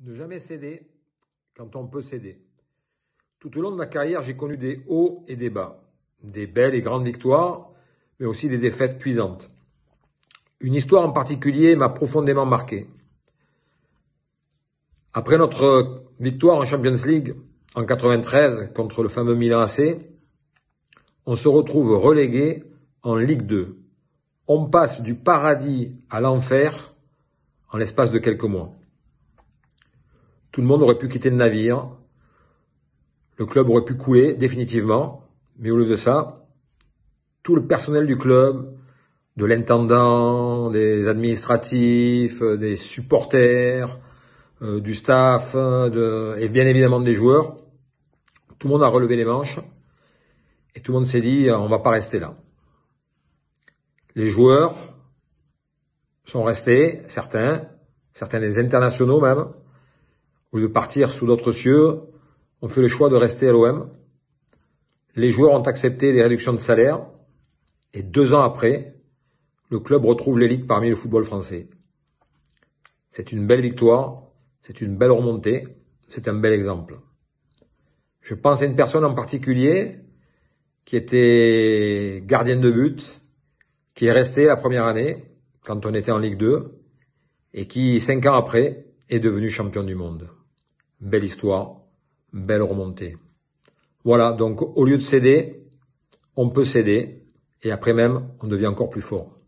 Ne jamais céder quand on peut céder. Tout au long de ma carrière, j'ai connu des hauts et des bas, des belles et grandes victoires, mais aussi des défaites puisantes. Une histoire en particulier m'a profondément marqué. Après notre victoire en Champions League en 93 contre le fameux Milan AC, on se retrouve relégué en Ligue 2. On passe du paradis à l'enfer en l'espace de quelques mois. Tout le monde aurait pu quitter le navire. Le club aurait pu couler définitivement. Mais au lieu de ça, tout le personnel du club, de l'intendant, des administratifs, des supporters, euh, du staff de, et bien évidemment des joueurs, tout le monde a relevé les manches et tout le monde s'est dit on va pas rester là. Les joueurs sont restés, certains, certains des internationaux même, lieu de partir sous d'autres cieux, on fait le choix de rester à l'OM. Les joueurs ont accepté des réductions de salaire et deux ans après, le club retrouve l'élite parmi le football français. C'est une belle victoire, c'est une belle remontée, c'est un bel exemple. Je pense à une personne en particulier qui était gardienne de but, qui est restée la première année quand on était en Ligue 2 et qui, cinq ans après, est devenu champion du monde. Belle histoire, belle remontée. Voilà, donc au lieu de céder, on peut céder et après même, on devient encore plus fort.